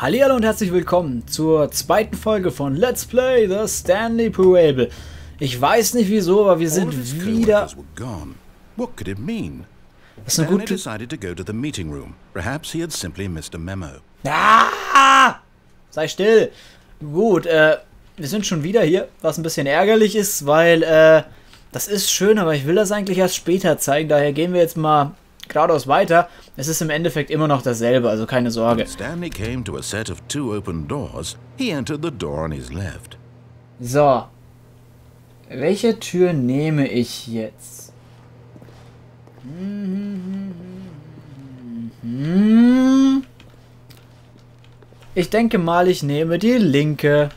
Hallo und herzlich willkommen zur zweiten Folge von Let's Play The Stanley Parable. Ich weiß nicht wieso, aber wir sind wieder... What could it mean? Das ist eine gute... decided to go to the meeting room. Perhaps he had simply missed a memo. Ah! Sei still! Gut, äh, wir sind schon wieder hier, was ein bisschen ärgerlich ist, weil, äh, das ist schön, aber ich will das eigentlich erst später zeigen, daher gehen wir jetzt mal geradeaus weiter. Es ist im Endeffekt immer noch dasselbe, also keine Sorge. Stanley came to a set of two open doors. He entered the door on his left. So. Welche Tür nehme ich jetzt? Ich denke mal, ich nehme die linke.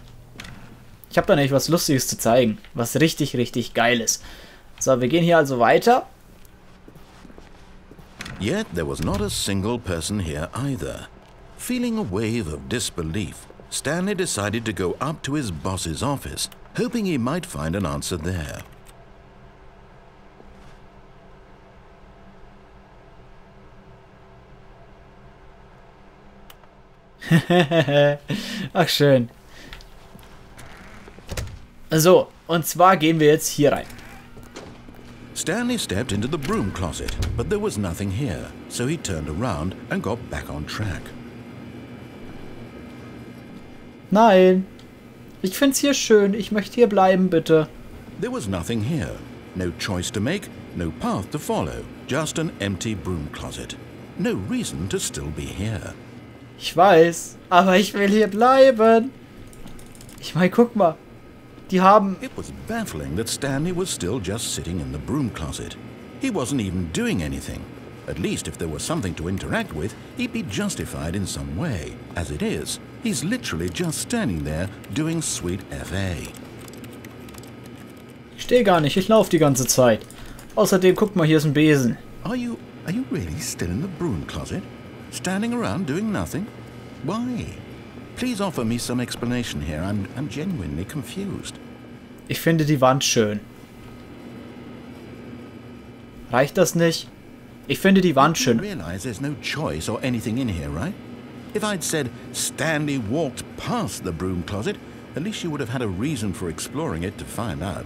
Ich habe da nämlich was Lustiges zu zeigen. Was richtig, richtig Geiles. So, wir gehen hier also weiter. Yet there was not a single person here either. Feeling a wave of disbelief, Stanley decided to go up to his boss's office, hoping he might find an answer there. Ach, schön. So, und zwar gehen wir jetzt hier rein. Stanley stepped into the broom closet, but there was nothing here, so he turned around and got back on track. Nein. Ich find's hier schön. Ich möchte hier bleiben, bitte. There was nothing here. No choice to make, no path to follow, just an empty broom closet. No reason to still be here. Ich weiß, aber ich will hier bleiben. Ich meine, guck mal. Die haben... It was baffling that Stanley was still just sitting in the broom closet. He wasn't even doing anything. At least if there was something to interact with, he'd be justified in some way. As it is, he's literally just standing there doing sweet FA. Ich stehe gar nicht, ich laufe die ganze Zeit. Außerdem, guck mal, hier ist ein Besen. Are you are you really still in the broom closet? Standing around doing nothing? Why? Please offer me some explanation here. I'm I'm genuinely confused. Ich finde die Wand schön. Reicht das nicht? Ich finde die Wand schön. realize there's no choice or anything in here, right? If I'd said Stanley walked past the broom closet, at least you would have had a reason for exploring it to find out.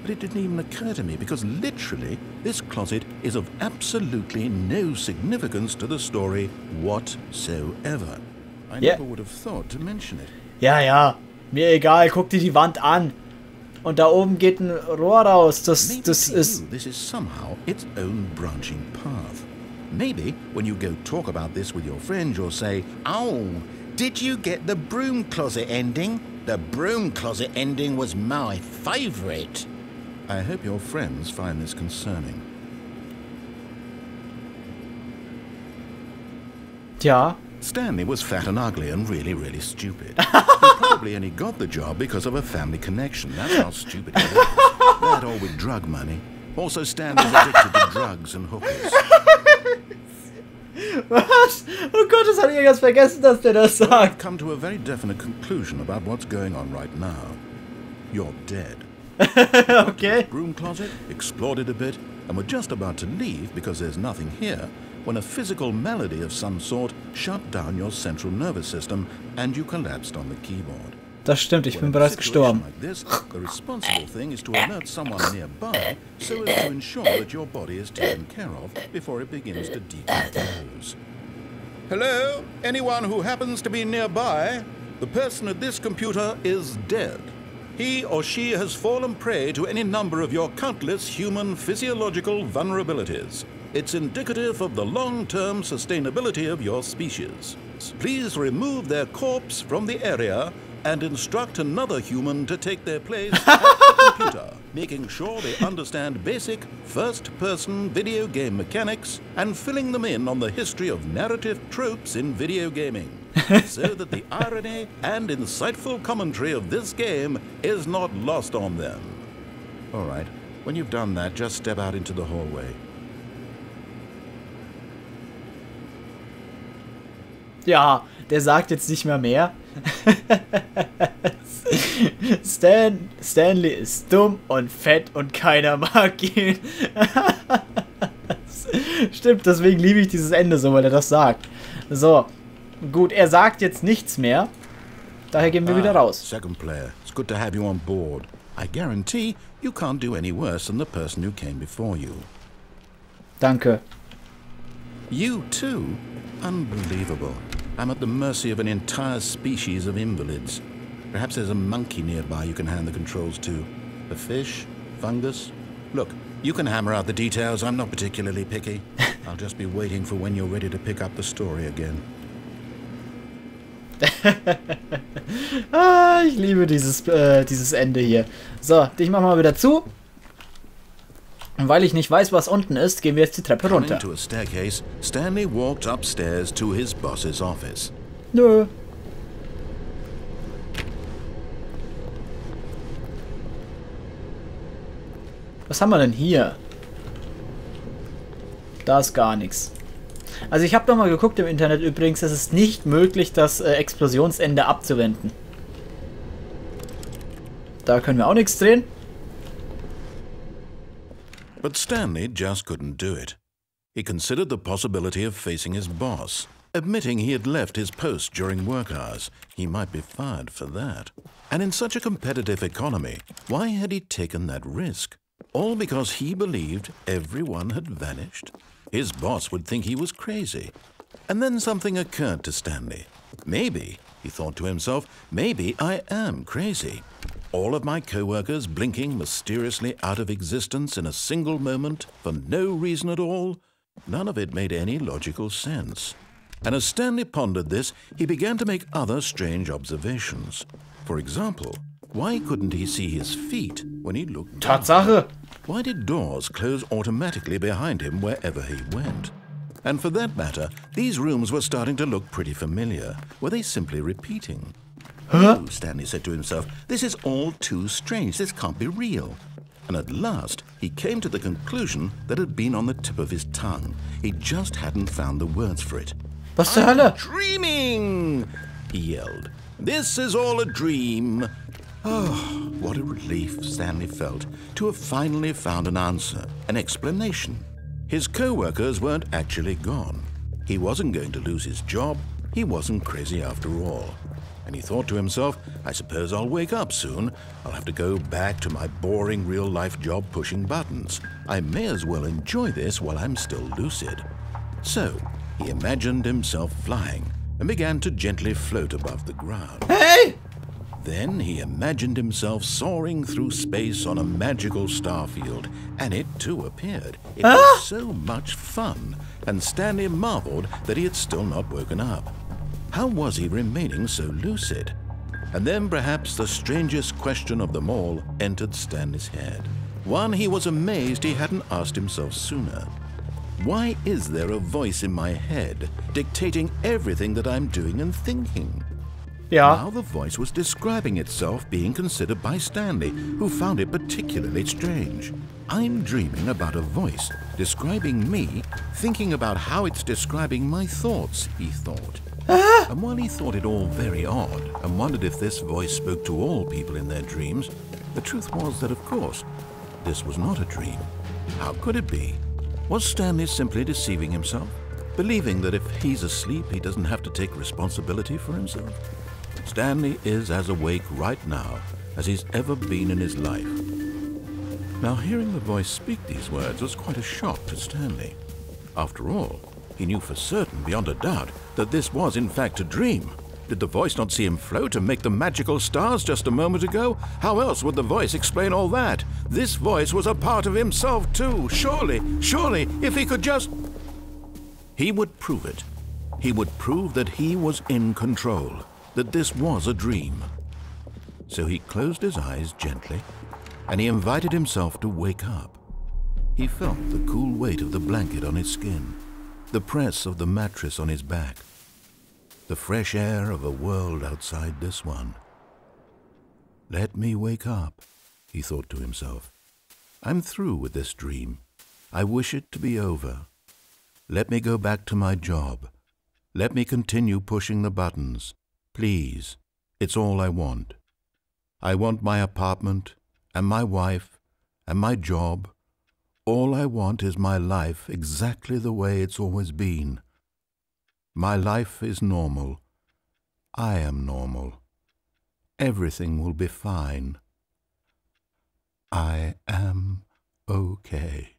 But it didn't even occur to me because literally this closet is of absolutely no significance to the story whatsoever. I Yeah. never would have thought to mention it. Ja, ja. Mir egal, guck dir die Wand an. Und da oben geht ein Rohr raus. Das, das ist... this is somehow its own branching path. Maybe when you go talk about this with your friends, you'll say, Oh, did you get the broom closet ending? The broom closet ending was my favourite. I hope your friends find this concerning. Ja. Stanley was fat and ugly and really, really stupid. he probably only got the job because of a family connection. That's how stupid he was. That or with drug money. Also, Stanley's addicted to drugs and hookers. Was? Oh Gott, das hatte ich ganz vergessen, dass der das I've come to a very definite conclusion about what's going on right now. You're dead. Okay. broom closet, explored it a bit, and were just about to leave because there's nothing here when a physical malady of some sort shut down your central nervous system and you collapsed on the keyboard. Das stimmt, ich When bin bereits gestorben. Like this, the responsible thing is to alert someone nearby so as to ensure that your body is taken care of before it begins to decompose. Hello? Anyone who happens to be nearby? The person at this computer is dead. He or she has fallen prey to any number of your countless human physiological vulnerabilities. It's indicative of the long-term sustainability of your species. Please remove their corpse from the area and instruct another human to take their place at the computer, making sure they understand basic first-person video game mechanics and filling them in on the history of narrative tropes in video gaming, so that the irony and insightful commentary of this game is not lost on them. All right, when you've done that, just step out into the hallway. Ja, der sagt jetzt nicht mehr mehr. Stan, Stanley ist dumm und fett und keiner mag ihn. Stimmt, deswegen liebe ich dieses Ende so, weil er das sagt. So. Gut, er sagt jetzt nichts mehr. Daher gehen wir wieder raus. Second player, it's good to have you on board. I guarantee you can't do any worse than the person who came before you. Danke. You too? Unbelievable. I'm at the mercy of an entire species of invalids. Perhaps there's a monkey nearby you can hand the controls to. A fish? Fungus? Look, you can hammer out the details. I'm not particularly picky. I'll just be waiting for when you're ready to pick up the story again. Ah, ich liebe dieses, äh, dieses Ende hier. So, dich machen wir wieder zu. Und weil ich nicht weiß, was unten ist, gehen wir jetzt die Treppe runter. to a staircase, Stanley walked upstairs to his boss's office. Nö. Was haben wir denn hier? Da ist gar nichts. Also ich habe noch mal geguckt im Internet übrigens, es ist nicht möglich, das äh, Explosionsende abzuwenden. Da können wir auch nichts drehen. But Stanley just couldn't do it. He considered the possibility of facing his boss. Admitting he had left his post during work hours, he might be fired for that. And in such a competitive economy, why had he taken that risk? All because he believed everyone had vanished? His boss would think he was crazy. And then something occurred to Stanley. Maybe, he thought to himself, maybe I am crazy. All of my co-workers blinking mysteriously out of existence in a single moment for no reason at all? None of it made any logical sense. And as Stanley pondered this, he began to make other strange observations. For example, why couldn't he see his feet when he looked down? Why did doors close automatically behind him wherever he went? And for that matter, these rooms were starting to look pretty familiar. Were they simply repeating? No, oh, Stanley said to himself, this is all too strange. This can't be real. And at last, he came to the conclusion that had been on the tip of his tongue. He just hadn't found the words for it. Was zur Hölle? Dreaming! He yelled. This is all a dream. Oh, what a relief Stanley felt to have finally found an answer, an explanation. His co workers weren't actually gone. He wasn't going to lose his job. He wasn't crazy after all. And he thought to himself, I suppose I'll wake up soon. I'll have to go back to my boring real life job pushing buttons. I may as well enjoy this while I'm still lucid. So, he imagined himself flying and began to gently float above the ground. Hey! Then he imagined himself soaring through space on a magical starfield, and it too appeared. It was so much fun, and Stanley marveled that he had still not woken up. How was he remaining so lucid? And then perhaps the strangest question of them all entered Stanley's head. One he was amazed he hadn't asked himself sooner. Why is there a voice in my head dictating everything that I'm doing and thinking? Ja. Now the voice was describing itself being considered by Stanley, who found it particularly strange. I'm dreaming about a voice describing me, thinking about how it's describing my thoughts, he thought. And while he thought it all very odd and wondered if this voice spoke to all people in their dreams, the truth was that, of course, this was not a dream. How could it be? Was Stanley simply deceiving himself? Believing that if he's asleep, he doesn't have to take responsibility for himself? Stanley is as awake right now as he's ever been in his life. Now, hearing the voice speak these words was quite a shock to Stanley. After all, he knew for certain, beyond a doubt, that this was in fact a dream. Did the voice not see him float and make the magical stars just a moment ago? How else would the voice explain all that? This voice was a part of himself too. Surely, surely, if he could just. He would prove it. He would prove that he was in control, that this was a dream. So he closed his eyes gently, and he invited himself to wake up. He felt the cool weight of the blanket on his skin, the press of the mattress on his back, the fresh air of a world outside this one. Let me wake up, he thought to himself. I'm through with this dream. I wish it to be over. Let me go back to my job. Let me continue pushing the buttons. Please, it's all I want. I want my apartment and my wife and my job. All I want is my life exactly the way it's always been. My life is normal. I am normal. Everything will be fine. I am okay.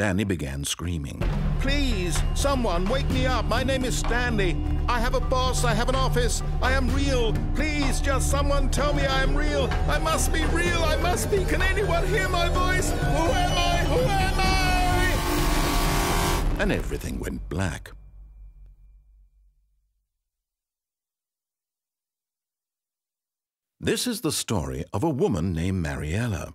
Stanley began screaming. Please, someone, wake me up. My name is Stanley. I have a boss. I have an office. I am real. Please, just someone tell me I am real. I must be real. I must be. Can anyone hear my voice? Who am I? Who am I? And everything went black. This is the story of a woman named Mariella.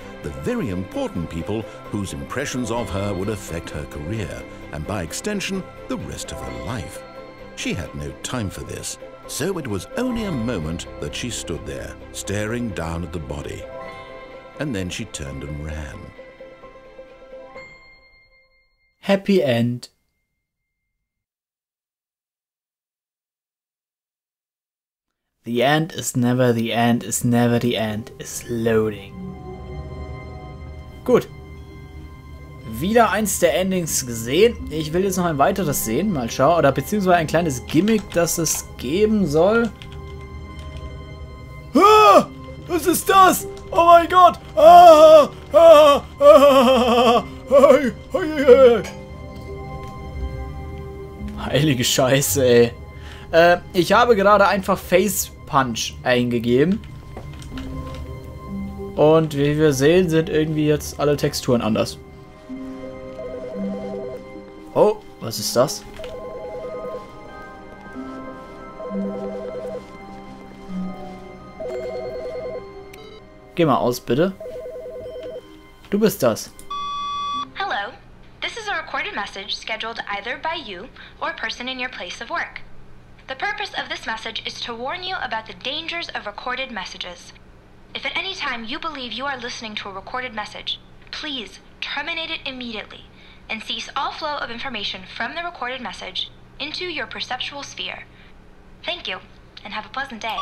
the very important people whose impressions of her would affect her career, and by extension, the rest of her life. She had no time for this, so it was only a moment that she stood there, staring down at the body. And then she turned and ran. Happy End. The end is never the end is never the end is loading. Gut. Wieder eins der Endings gesehen. Ich will jetzt noch ein weiteres sehen. Mal schauen. Oder beziehungsweise ein kleines Gimmick, das es geben soll. Was ist das? Oh mein Gott. Heilige Scheiße, ey. Äh, ich habe gerade einfach Face Punch eingegeben. Und wie wir sehen, sind irgendwie jetzt alle Texturen anders. Oh, was ist das? Geh mal aus, bitte. Du bist das. Hello. This is a recorded message scheduled either by you or person in your place of work. The purpose of this message is to warn you about the dangers of recorded messages. If at any time you believe you are listening to a recorded message, please terminate it immediately and cease all flow of information from the recorded message into your perceptual sphere. Thank you, and have a pleasant day.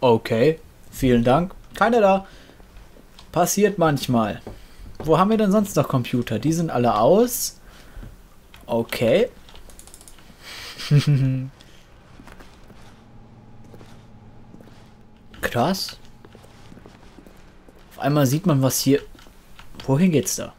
Okay, vielen Dank. Keiner da. Passiert manchmal. Wo haben wir denn sonst noch Computer? Die sind alle aus. Okay. Krass. Auf einmal sieht man, was hier... Wohin geht's da?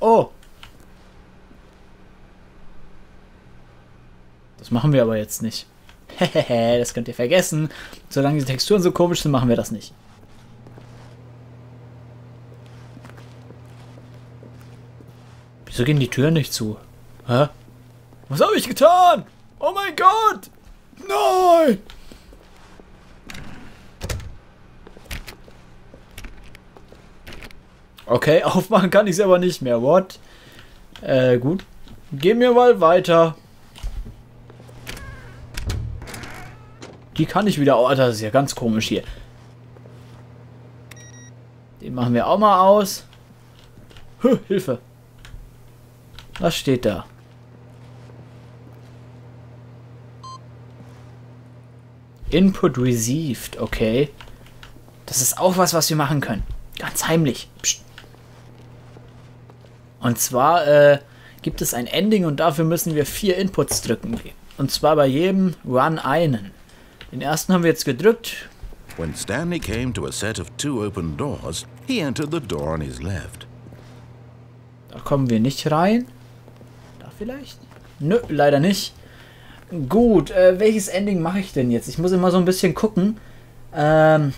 Oh! Das machen wir aber jetzt nicht. Hehehe, das könnt ihr vergessen. Solange die Texturen so komisch sind, machen wir das nicht. Wieso gehen die Türen nicht zu? Hä? Was habe ich getan? Oh mein Gott! Nein! Okay, aufmachen kann ich es aber nicht mehr. What? Äh, gut. Gehen wir mal weiter. Die kann ich wieder... Oh, das ist ja ganz komisch hier. Den machen wir auch mal aus. Huh, Hilfe. Was steht da? Input received, okay. Das ist auch was, was wir machen können. Ganz heimlich. Psst. Und zwar äh, gibt es ein Ending und dafür müssen wir vier Inputs drücken. Und zwar bei jedem Run einen. Den ersten haben wir jetzt gedrückt. When Stanley came to a set of two open doors, he entered the door on his left. Da kommen wir nicht rein. Da vielleicht? Nö, leider nicht. Gut, äh, welches Ending mache ich denn jetzt? Ich muss immer so ein bisschen gucken, ähm,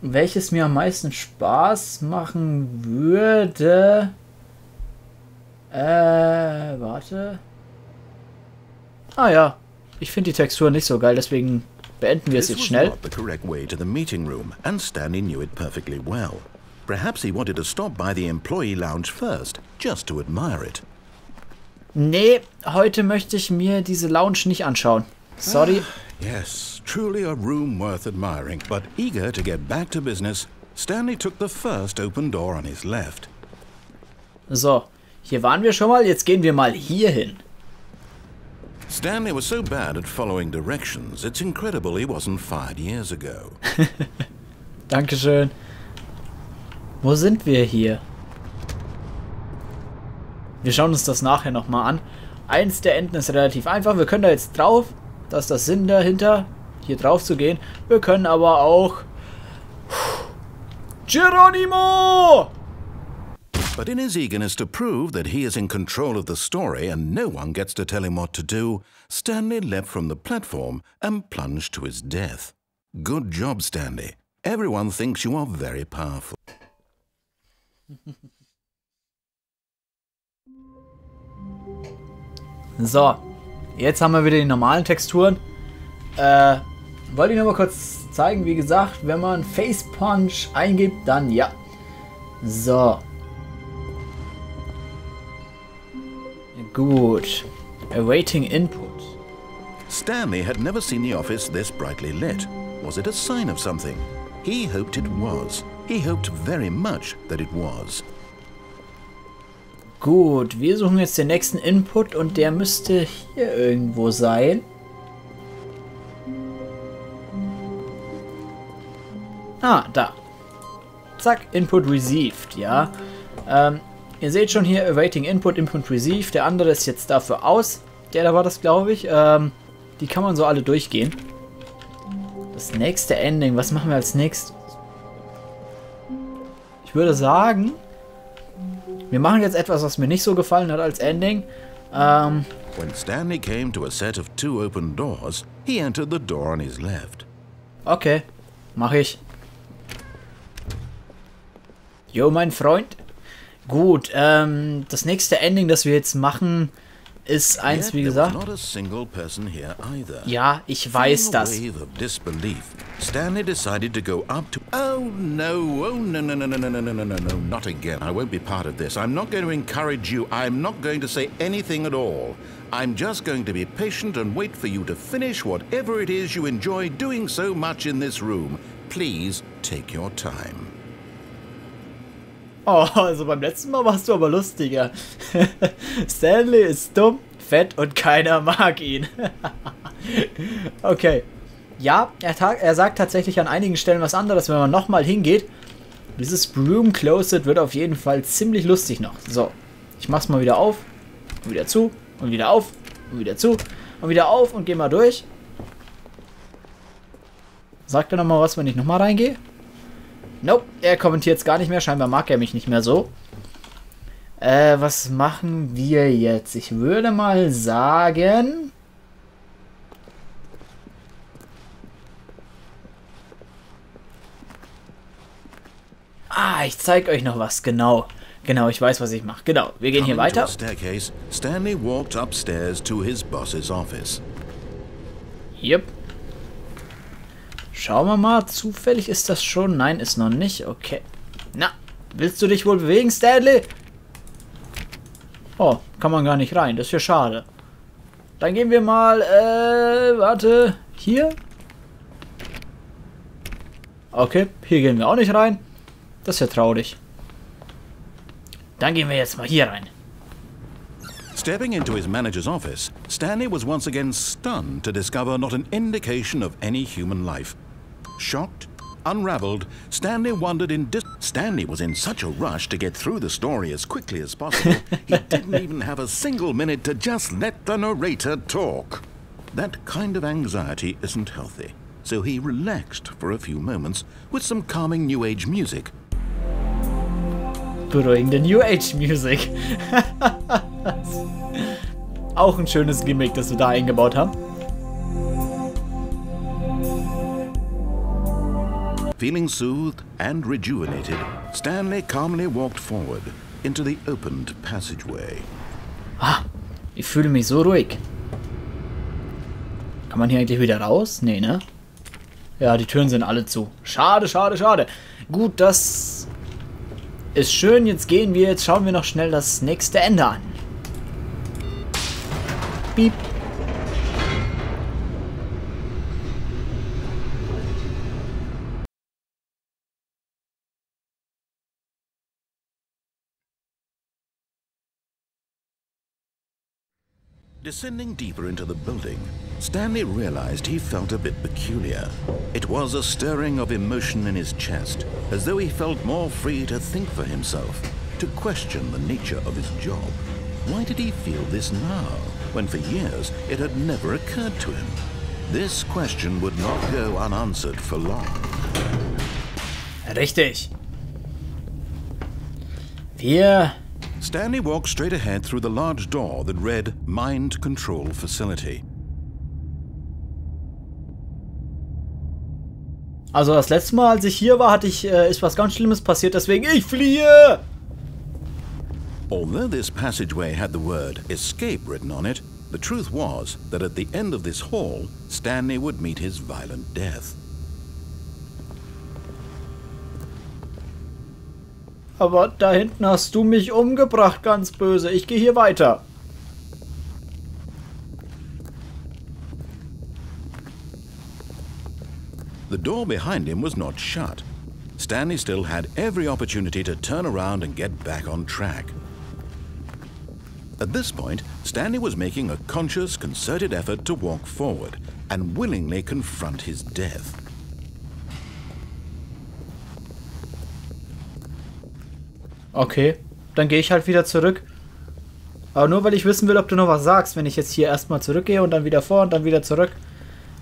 welches mir am meisten Spaß machen würde. Äh, warte. Ah ja, ich finde die Textur nicht so geil, deswegen beenden wir es jetzt schnell. not the correct way to the meeting room, and Stanley knew it perfectly well. Perhaps he wanted to stop by the employee lounge first, just to admire it. Nee, heute möchte ich mir diese Lounge nicht anschauen. Sorry. Yes, truly a room worth admiring, but eager to get back to business, Stanley took the first open door on his left. So, hier waren wir schon mal, jetzt gehen wir mal hier hin. Stanley was so bad at following directions, it's incredible he wasn't fired years ago. Dankeschön. Wo sind wir hier? Wir schauen uns das nachher nochmal an. Eins der Enden ist relativ einfach. Wir können da jetzt drauf. Das ist das Sinn dahinter, hier drauf zu gehen. Wir können aber auch... Geronimo! But in his eagerness to prove that he is in control of the story and no one gets to tell him what to do, Stanley leapt from the platform and plunged to his death. Good job, Stanley. Everyone thinks you are very powerful. So, jetzt haben wir wieder die normalen Texturen. Äh, wollte ich nur mal kurz zeigen, wie gesagt, wenn man Face Punch eingibt, dann ja. So. Gut. Awaiting Input. Stanley had never seen the office this brightly lit. Was it a sign of something? He hoped it was. He hoped very much that it was. Gut, wir suchen jetzt den nächsten Input und der müsste hier irgendwo sein. Ah, da. Zack, Input received, ja. Ähm, ihr seht schon hier, awaiting Input, Input received. Der andere ist jetzt dafür aus. Der da war das, glaube ich. Ähm, die kann man so alle durchgehen. Das nächste Ending, was machen wir als nächstes? Ich würde sagen, wir machen jetzt etwas, was mir nicht so gefallen hat als Ending. Ähm, When Stanley came to a set of two open doors, he entered the door on his left. okay, mache ich. Jo, mein Freund. Gut, ähm, das nächste Ending, das wir jetzt machen, ist eins, wie gesagt. a single person here either. Ja, ich weiß das. wave of disbelief, Stanley decided to go up to. Oh no! Oh! No! No! No! No! No! No! No! No! No! Not again! I won't be part of this. I'm not going to encourage you. I'm not going to say anything at all. I'm just going to be patient and wait for you to finish whatever it is you enjoy doing so much in this room. Please take your time. Oh, also beim letzten Mal warst du aber lustiger. Stanley ist dumm, fett und keiner mag ihn. okay. Ja, er, er sagt tatsächlich an einigen Stellen was anderes, wenn man nochmal hingeht. Dieses Broom Closet wird auf jeden Fall ziemlich lustig noch. So, ich mach's mal wieder auf, und wieder zu, und wieder auf, und wieder zu, und wieder auf und geh mal durch. Sagt er nochmal was, wenn ich nochmal reingehe? Nope, er kommentiert es gar nicht mehr. Scheinbar mag er mich nicht mehr so. Äh, was machen wir jetzt? Ich würde mal sagen... Ah, ich zeige euch noch was. Genau. Genau, ich weiß, was ich mache. Genau, wir gehen hier weiter. staircase, Stanley walked upstairs to his boss's office. Yep. Schauen wir mal. Zufällig ist das schon. Nein, ist noch nicht. Okay. Na, willst du dich wohl bewegen, Stanley? Oh, kann man gar nicht rein. Das ist ja schade. Dann gehen wir mal, äh, warte. Hier? Okay, hier gehen wir auch nicht rein. Das ist ja traurig. Dann gehen wir jetzt mal hier rein. Stepping into his manager's office, Stanley was once again stunned to discover not an indication of any human life. Shocked, unraveled, Stanley wondered in dis- Stanley was in such a rush to get through the story as quickly as possible, he didn't even have a single minute to just let the narrator talk. That kind of anxiety isn't healthy, so he relaxed for a few moments with some calming New Age music. Beruhigende New Age Music. Auch ein schönes Gimmick, das wir da eingebaut haben. Feeling soothed and rejuvenated, Stanley calmly walked forward into the opened passageway. Ich fühle mich so ruhig. Kann man hier eigentlich wieder raus? Nee, ne? Ja, die Türen sind alle zu. Schade, schade, schade. Gut, das ist schön. Jetzt gehen wir, jetzt schauen wir noch schnell das nächste Ende an. Piep. Descending deeper into the building, Stanley realized he felt a bit peculiar. It was a stirring of emotion in his chest, as though he felt more free to think for himself, to question the nature of his job. Why did he feel this now, when for years it had never occurred to him? This question would not go unanswered for long. Richtig. Wir Stanley walked straight ahead through the large door that read Mind Control Facility. Also das letzte Mal, als ich hier war, hatte ich, äh, ist was ganz Schlimmes passiert, deswegen ich fliehe! Although this passageway had the word escape written on it, the truth was that at the end of this hall, Stanley would meet his violent death. Aber da hinten hast du mich umgebracht, ganz böse. Ich gehe hier weiter. The door behind him was not shut. Stanley still had every opportunity to turn around and get back on track. At this point, Stanley was making a conscious, concerted effort to walk forward and willingly confront his death. Okay, dann gehe ich halt wieder zurück. Aber nur weil ich wissen will, ob du noch was sagst, wenn ich jetzt hier erstmal zurückgehe und dann wieder vor und dann wieder zurück.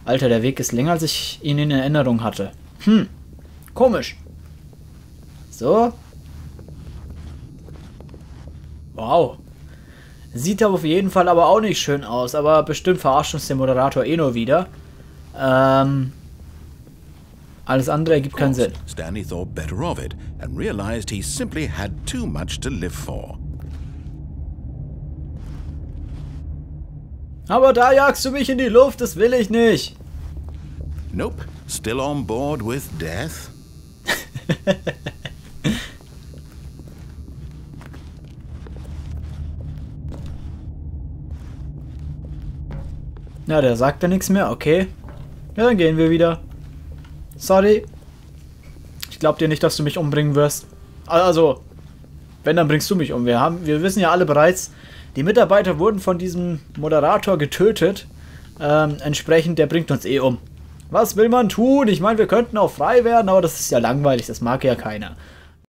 Alter, der Weg ist länger, als ich ihn in Erinnerung hatte. Hm, komisch. So. Wow. Sieht auf jeden Fall aber auch nicht schön aus, aber bestimmt verarscht uns der Moderator eh nur wieder. Ähm, alles andere ergibt keinen Sinn. Stanley thought better of it and realized he simply had too much to live for. Aber da jagst du mich in die Luft, das will ich nicht. Nope, still on board with death? Ja, der sagt ja nichts mehr, okay. Ja, dann gehen wir wieder. Sorry. Ich glaub dir nicht, dass du mich umbringen wirst. Also, wenn, dann bringst du mich um. Wir, haben, wir wissen ja alle bereits, die Mitarbeiter wurden von diesem Moderator getötet. Ähm, entsprechend, der bringt uns eh um. Was will man tun? Ich meine, wir könnten auch frei werden, aber das ist ja langweilig, das mag ja keiner.